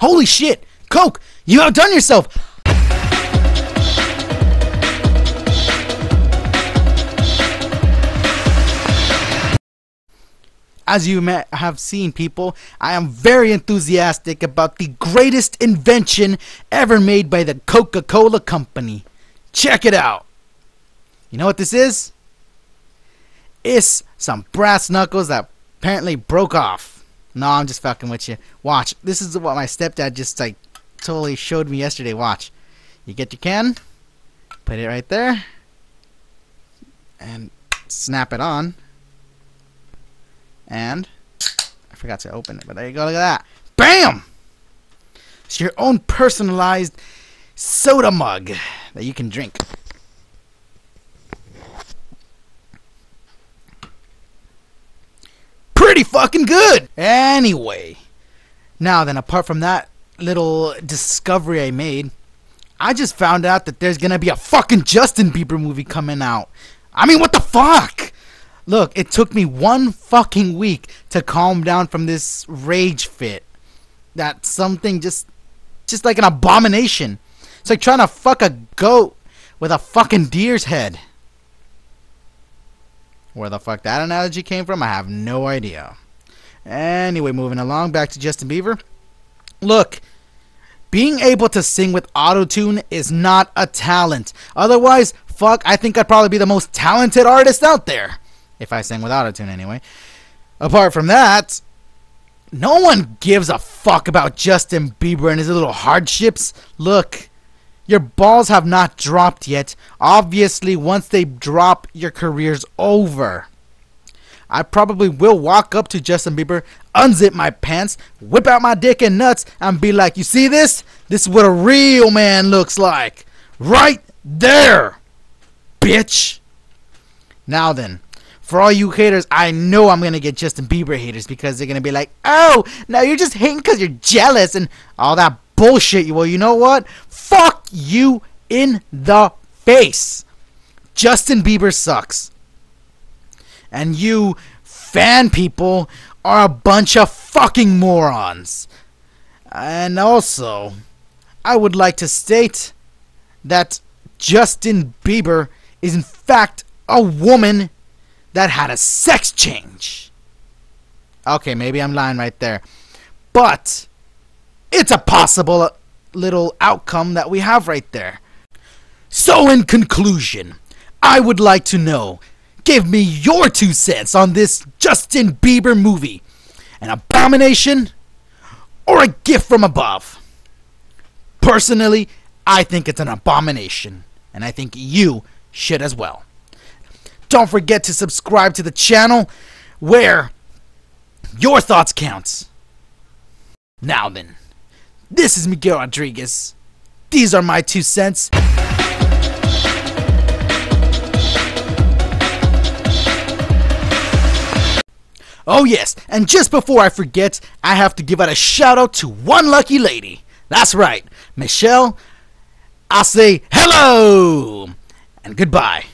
Holy shit! Coke, you outdone yourself! As you may have seen, people, I am very enthusiastic about the greatest invention ever made by the Coca Cola Company. Check it out! You know what this is? It's some brass knuckles that apparently broke off. No, I'm just fucking with you. Watch. This is what my stepdad just like totally showed me yesterday. Watch. You get your can, put it right there, and snap it on. And I forgot to open it, but there you go. Look at that. Bam! It's your own personalized soda mug that you can drink. Pretty fucking good! Anyway, now then, apart from that little discovery I made, I just found out that there's gonna be a fucking Justin Bieber movie coming out. I mean, what the fuck? Look, it took me one fucking week to calm down from this rage fit. That something just just like an abomination. It's like trying to fuck a goat with a fucking deer's head. Where the fuck that analogy came from, I have no idea. Anyway, moving along, back to Justin Bieber. Look, being able to sing with autotune is not a talent. Otherwise, fuck, I think I'd probably be the most talented artist out there. If I sang with autotune anyway. Apart from that, no one gives a fuck about Justin Bieber and his little hardships. Look, your balls have not dropped yet. Obviously, once they drop, your career's over. I probably will walk up to Justin Bieber, unzip my pants, whip out my dick and nuts, and be like, You see this? This is what a real man looks like. Right there, bitch. Now then, for all you haters, I know I'm gonna get Justin Bieber haters because they're gonna be like, "Oh, now you're just hating because you're jealous and all that bullshit." You. Well, you know what? Fuck you in the face. Justin Bieber sucks, and you fan people are a bunch of fucking morons. And also, I would like to state that Justin Bieber is in fact a woman that had a sex change. Okay, maybe I'm lying right there. But it's a possible uh, little outcome that we have right there. So, in conclusion, I would like to know give me your two cents on this Justin Bieber movie an abomination or a gift from above. Personally, I think it's an abomination, and I think you should as well. Don't forget to subscribe to the channel where your thoughts count. Now then, this is Miguel Rodriguez. These are my two cents. Oh yes, and just before I forget, I have to give out a shout out to one lucky lady. That's right, Michelle. I'll say hello and goodbye.